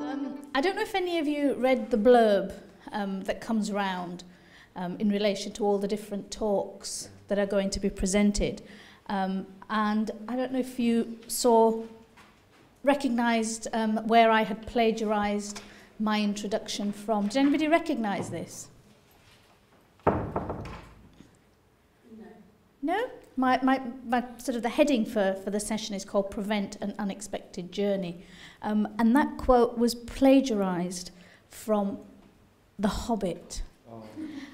Um, I don't know if any of you read the blurb um, that comes round um, in relation to all the different talks that are going to be presented. Um, and I don't know if you saw, recognised um, where I had plagiarised my introduction from. Did anybody recognise this? No. No? My, my, my sort of the heading for, for the session is called Prevent an Unexpected Journey. Um, and that quote was plagiarised from The Hobbit. Oh.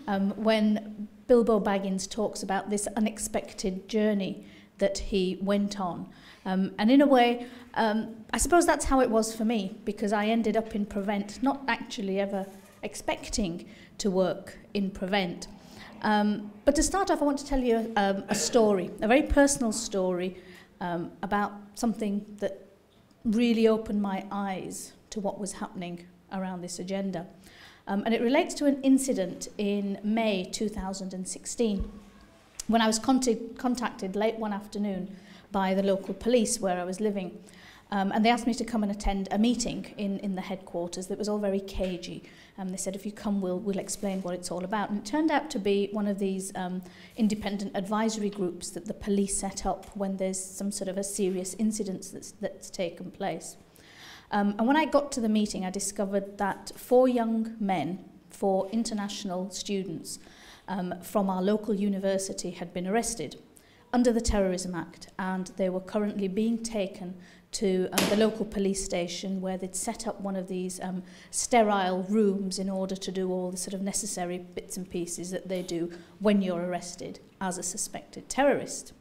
Um, when Bilbo Baggins talks about this unexpected journey that he went on. Um, and in a way, um, I suppose that's how it was for me, because I ended up in Prevent, not actually ever expecting to work in Prevent. Um, but to start off, I want to tell you um, a story, a very personal story um, about something that really opened my eyes to what was happening around this agenda. Um, and it relates to an incident in May 2016 when I was contacted late one afternoon by the local police where I was living. Um, and they asked me to come and attend a meeting in, in the headquarters that was all very cagey. Um, they said, if you come, we'll, we'll explain what it's all about. And it turned out to be one of these um, independent advisory groups that the police set up when there's some sort of a serious incident that's, that's taken place. Um, and when I got to the meeting, I discovered that four young men, four international students um, from our local university had been arrested under the Terrorism Act and they were currently being taken to um, the local police station where they'd set up one of these um, sterile rooms in order to do all the sort of necessary bits and pieces that they do when you're arrested as a suspected terrorist.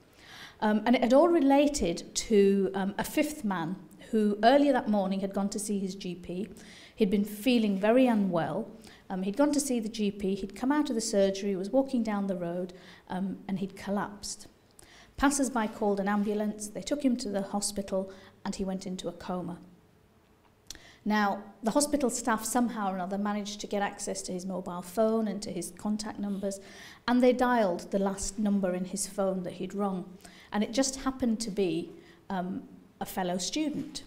Um, and it had all related to um, a fifth man who earlier that morning had gone to see his GP. He'd been feeling very unwell. Um, he'd gone to see the GP, he'd come out of the surgery, was walking down the road, um, and he'd collapsed. Passers-by called an ambulance, they took him to the hospital, and he went into a coma. Now, the hospital staff somehow or another managed to get access to his mobile phone and to his contact numbers, and they dialed the last number in his phone that he'd rung. And it just happened to be um, a fellow student,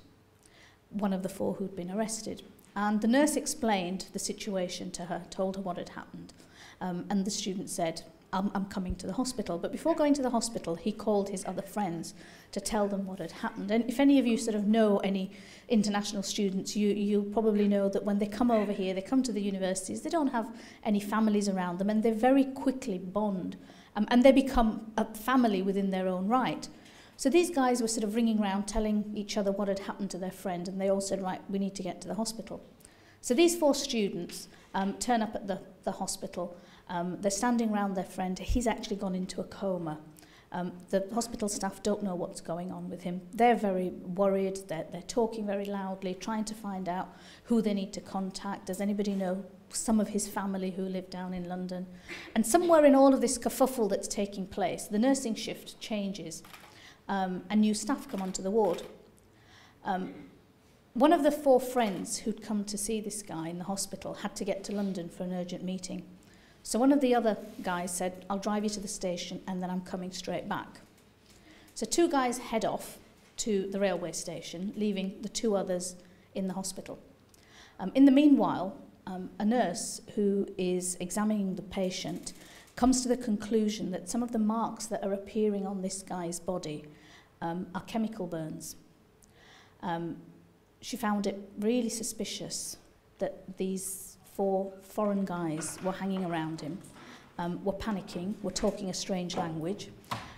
one of the four who'd been arrested. And the nurse explained the situation to her, told her what had happened. Um, and the student said, um, I'm coming to the hospital. But before going to the hospital, he called his other friends to tell them what had happened. And if any of you sort of know any international students, you, you'll probably know that when they come over here, they come to the universities, they don't have any families around them, and they very quickly bond. Um, and they become a family within their own right. So these guys were sort of ringing round, telling each other what had happened to their friend, and they all said, right, we need to get to the hospital. So these four students um, turn up at the, the hospital Um, they're standing around their friend. He's actually gone into a coma. Um, the hospital staff don't know what's going on with him. They're very worried. They're, they're talking very loudly, trying to find out who they need to contact. Does anybody know some of his family who live down in London? And somewhere in all of this kerfuffle that's taking place, the nursing shift changes um, and new staff come onto the ward. Um, one of the four friends who'd come to see this guy in the hospital had to get to London for an urgent meeting. So one of the other guys said, I'll drive you to the station and then I'm coming straight back. So two guys head off to the railway station, leaving the two others in the hospital. Um, in the meanwhile, um, a nurse who is examining the patient comes to the conclusion that some of the marks that are appearing on this guy's body um, are chemical burns. Um, she found it really suspicious that these four foreign guys were hanging around him, um, were panicking, were talking a strange language,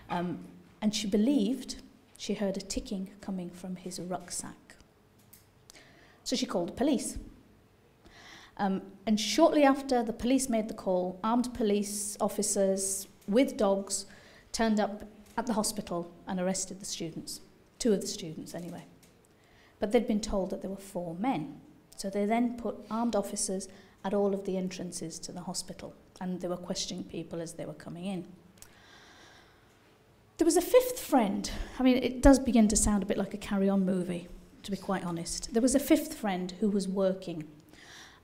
um, and she believed she heard a ticking coming from his rucksack. So she called the police. Um, and shortly after the police made the call, armed police officers with dogs turned up at the hospital and arrested the students, two of the students anyway. But they'd been told that there were four men. So they then put armed officers at all of the entrances to the hospital and they were questioning people as they were coming in. There was a fifth friend. I mean, it does begin to sound a bit like a carry-on movie, to be quite honest. There was a fifth friend who was working,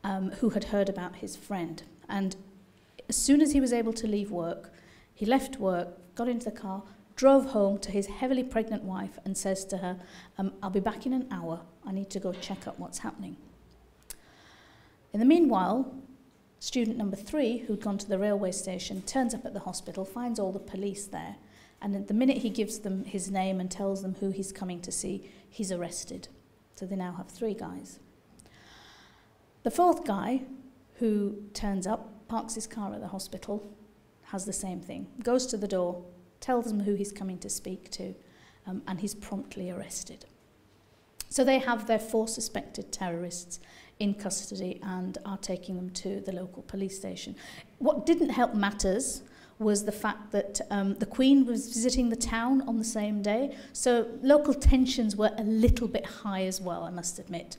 um, who had heard about his friend. And as soon as he was able to leave work, he left work, got into the car, drove home to his heavily pregnant wife and says to her, um, I'll be back in an hour. I need to go check up what's happening. In the meanwhile, student number three, who'd gone to the railway station, turns up at the hospital, finds all the police there, and at the minute he gives them his name and tells them who he's coming to see, he's arrested. So they now have three guys. The fourth guy, who turns up, parks his car at the hospital, has the same thing, goes to the door, tells them who he's coming to speak to, um, and he's promptly arrested. So they have their four suspected terrorists in custody and are taking them to the local police station. What didn't help matters was the fact that um, the Queen was visiting the town on the same day, so local tensions were a little bit high as well, I must admit.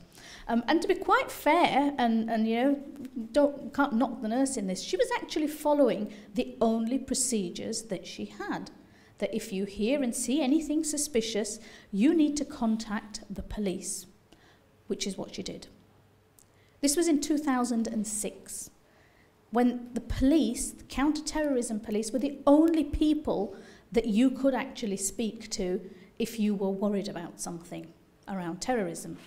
Um, and to be quite fair, and, and you know, don't, can't knock the nurse in this, she was actually following the only procedures that she had. That if you hear and see anything suspicious, you need to contact the police, which is what she did. This was in 2006, when the police, the counter-terrorism police, were the only people that you could actually speak to if you were worried about something around terrorism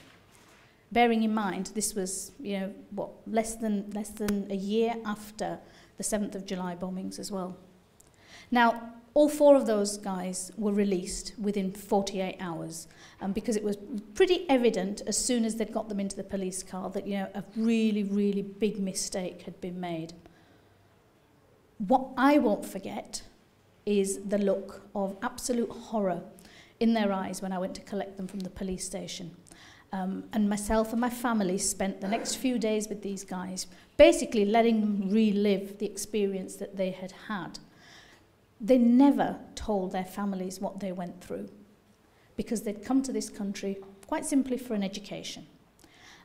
bearing in mind this was, you know, what, less than, less than a year after the 7th of July bombings as well. Now, all four of those guys were released within 48 hours um, because it was pretty evident as soon as they'd got them into the police car that, you know, a really, really big mistake had been made. What I won't forget is the look of absolute horror in their eyes when I went to collect them from the police station. Um, and myself and my family spent the next few days with these guys, basically letting them relive the experience that they had had. They never told their families what they went through because they'd come to this country quite simply for an education.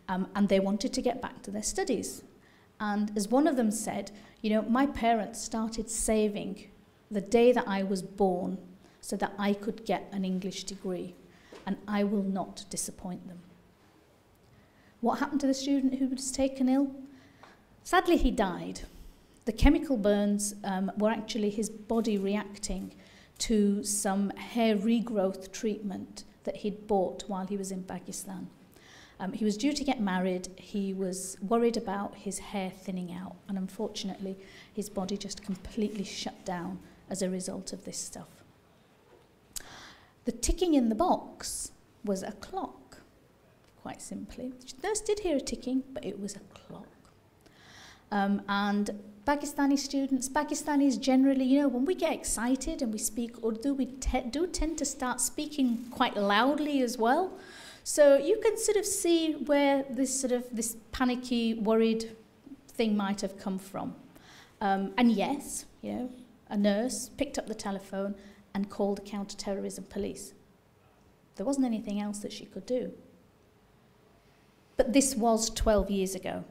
Um, and they wanted to get back to their studies. And as one of them said, you know, my parents started saving the day that I was born so that I could get an English degree, and I will not disappoint them. What happened to the student who was taken ill? Sadly, he died. The chemical burns um, were actually his body reacting to some hair regrowth treatment that he'd bought while he was in Pakistan. Um, he was due to get married. He was worried about his hair thinning out, and unfortunately, his body just completely shut down as a result of this stuff. The ticking in the box was a clock quite simply. The nurse did hear a ticking, but it was a clock. Um, and Pakistani students, Pakistanis generally, you know, when we get excited and we speak Urdu, we te do tend to start speaking quite loudly as well. So you can sort of see where this sort of this panicky, worried thing might have come from. Um, and yes, you know, a nurse picked up the telephone and called the counter-terrorism police. There wasn't anything else that she could do. But this was 12 years ago.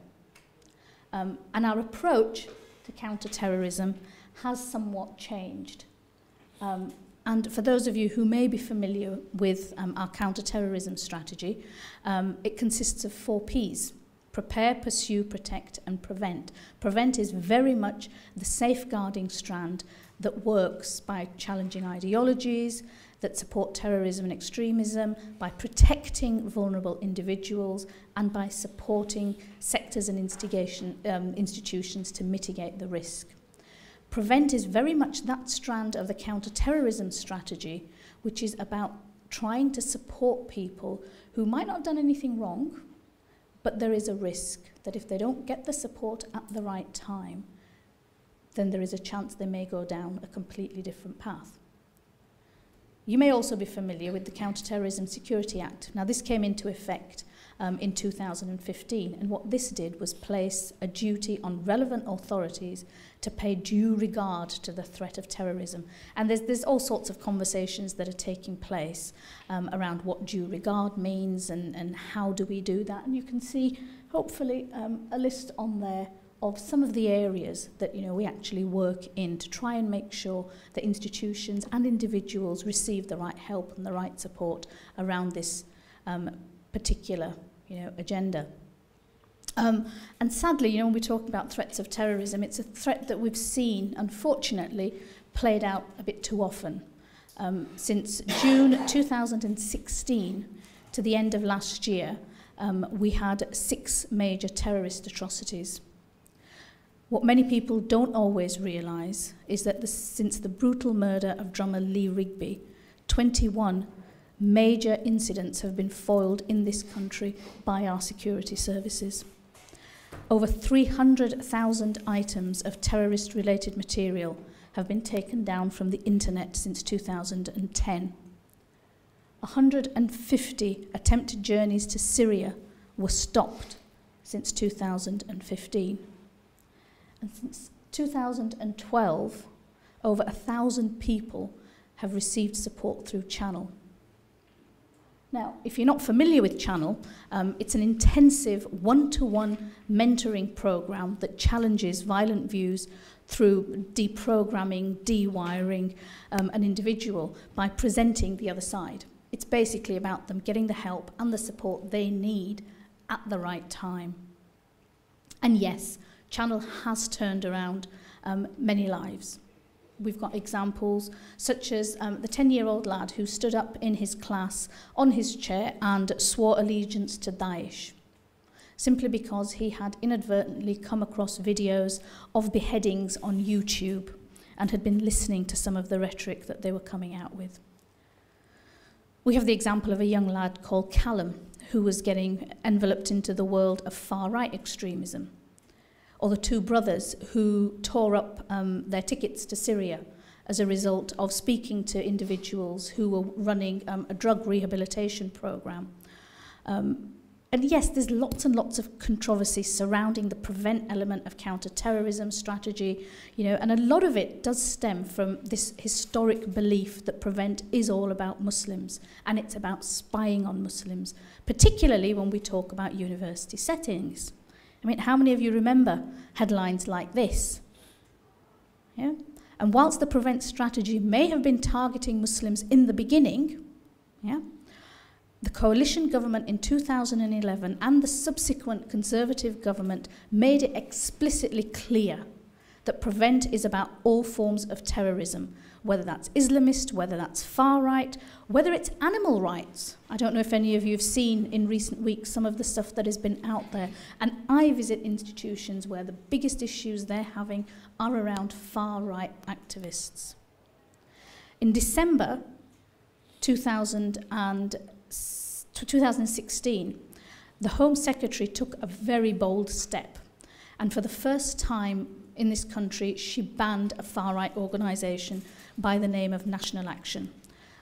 Um, and our approach to counter-terrorism has somewhat changed. Um, and for those of you who may be familiar with um, our counter-terrorism strategy, um, it consists of four Ps. Prepare, pursue, protect, and prevent. Prevent is very much the safeguarding strand that works by challenging ideologies, that support terrorism and extremism, by protecting vulnerable individuals, and by supporting sectors and um, institutions to mitigate the risk. Prevent is very much that strand of the counter-terrorism strategy, which is about trying to support people who might not have done anything wrong, but there is a risk that if they don't get the support at the right time, then there is a chance they may go down a completely different path. You may also be familiar with the Counterterrorism Security Act. Now, this came into effect um, in 2015, and what this did was place a duty on relevant authorities to pay due regard to the threat of terrorism. And there's, there's all sorts of conversations that are taking place um, around what due regard means and, and how do we do that. And you can see, hopefully, um, a list on there of some of the areas that you know we actually work in to try and make sure that institutions and individuals receive the right help and the right support around this um, particular you know agenda. Um, and sadly, you know, when we talk about threats of terrorism, it's a threat that we've seen, unfortunately, played out a bit too often. Um, since June 2016 to the end of last year, um, we had six major terrorist atrocities. What many people don't always realise is that the, since the brutal murder of drummer Lee Rigby, 21 major incidents have been foiled in this country by our security services. Over 300,000 items of terrorist related material have been taken down from the internet since 2010. 150 attempted journeys to Syria were stopped since 2015. And since 2012, over a thousand people have received support through Channel. Now, if you're not familiar with Channel, um, it's an intensive one to one mentoring program that challenges violent views through deprogramming, dewiring um, an individual by presenting the other side. It's basically about them getting the help and the support they need at the right time. And yes, Channel has turned around um, many lives. We've got examples such as um, the 10 year old lad who stood up in his class on his chair and swore allegiance to Daesh simply because he had inadvertently come across videos of beheadings on YouTube and had been listening to some of the rhetoric that they were coming out with. We have the example of a young lad called Callum who was getting enveloped into the world of far right extremism or the two brothers who tore up um, their tickets to Syria as a result of speaking to individuals who were running um, a drug rehabilitation program. Um, and yes, there's lots and lots of controversy surrounding the prevent element of counter-terrorism strategy, you know, and a lot of it does stem from this historic belief that prevent is all about Muslims and it's about spying on Muslims, particularly when we talk about university settings. I mean, how many of you remember headlines like this? Yeah? And whilst the prevent strategy may have been targeting Muslims in the beginning, yeah, the coalition government in 2011 and the subsequent conservative government made it explicitly clear that prevent is about all forms of terrorism whether that's Islamist, whether that's far right, whether it's animal rights. I don't know if any of you have seen in recent weeks some of the stuff that has been out there. And I visit institutions where the biggest issues they're having are around far right activists. In December 2000 and 2016, the Home Secretary took a very bold step. And for the first time in this country, she banned a far right organisation by the name of National Action,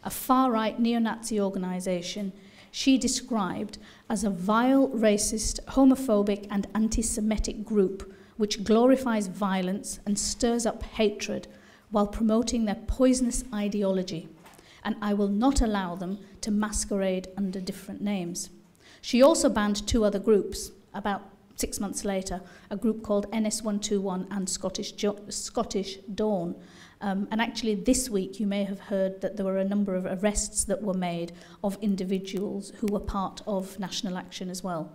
a far-right neo-Nazi organisation she described as a vile, racist, homophobic and anti-Semitic group which glorifies violence and stirs up hatred while promoting their poisonous ideology, and I will not allow them to masquerade under different names. She also banned two other groups about six months later, a group called NS121 and Scottish, jo Scottish Dawn, um, and actually, this week you may have heard that there were a number of arrests that were made of individuals who were part of National Action as well.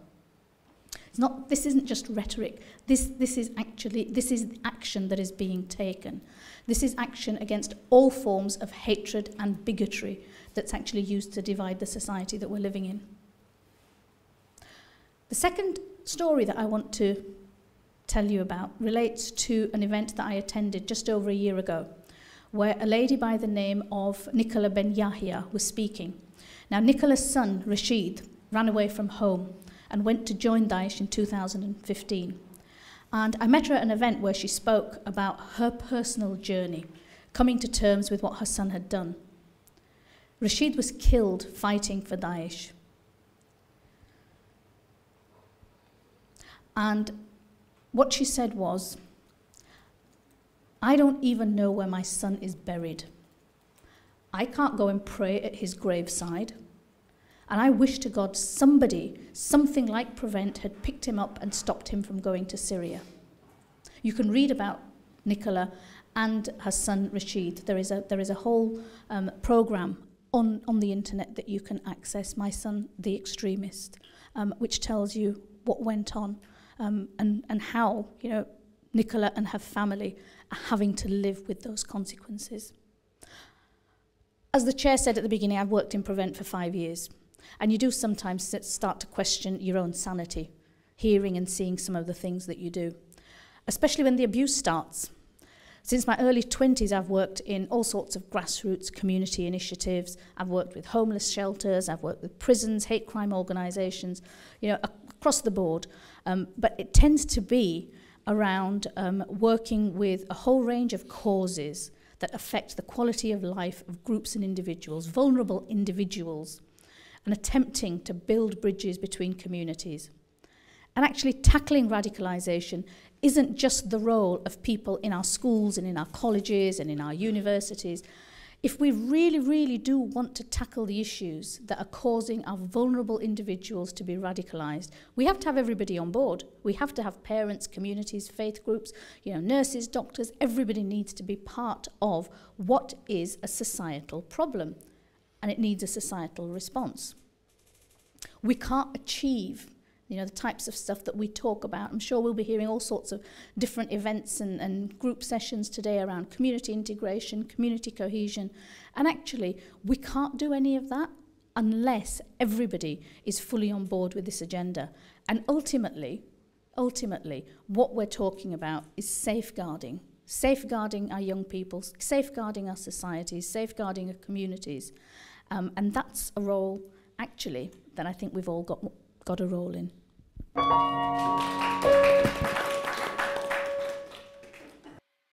It's not, this isn't just rhetoric. This, this is actually this is action that is being taken. This is action against all forms of hatred and bigotry that's actually used to divide the society that we're living in. The second story that I want to tell you about relates to an event that I attended just over a year ago, where a lady by the name of Nicola Benyahia was speaking. Now, Nicola's son, Rasheed, ran away from home and went to join Daesh in 2015. And I met her at an event where she spoke about her personal journey, coming to terms with what her son had done. Rasheed was killed fighting for Daesh. And what she said was, I don't even know where my son is buried. I can't go and pray at his graveside. And I wish to God somebody, something like Prevent, had picked him up and stopped him from going to Syria. You can read about Nicola and her son Rasheed. There is a, there is a whole um, program on, on the internet that you can access, My Son the Extremist, um, which tells you what went on um, and, and how, you know, Nicola and her family having to live with those consequences. As the chair said at the beginning, I've worked in Prevent for five years, and you do sometimes start to question your own sanity, hearing and seeing some of the things that you do, especially when the abuse starts. Since my early 20s, I've worked in all sorts of grassroots community initiatives. I've worked with homeless shelters, I've worked with prisons, hate crime organisations, you know, across the board. Um, but it tends to be around um, working with a whole range of causes that affect the quality of life of groups and individuals, vulnerable individuals, and attempting to build bridges between communities. And actually, tackling radicalisation isn't just the role of people in our schools and in our colleges and in our universities. If we really, really do want to tackle the issues that are causing our vulnerable individuals to be radicalised, we have to have everybody on board. We have to have parents, communities, faith groups, you know, nurses, doctors, everybody needs to be part of what is a societal problem and it needs a societal response. We can't achieve you know, the types of stuff that we talk about. I'm sure we'll be hearing all sorts of different events and, and group sessions today around community integration, community cohesion. And actually, we can't do any of that unless everybody is fully on board with this agenda. And ultimately, ultimately, what we're talking about is safeguarding. Safeguarding our young people, safeguarding our societies, safeguarding our communities. Um, and that's a role, actually, that I think we've all got got a role in.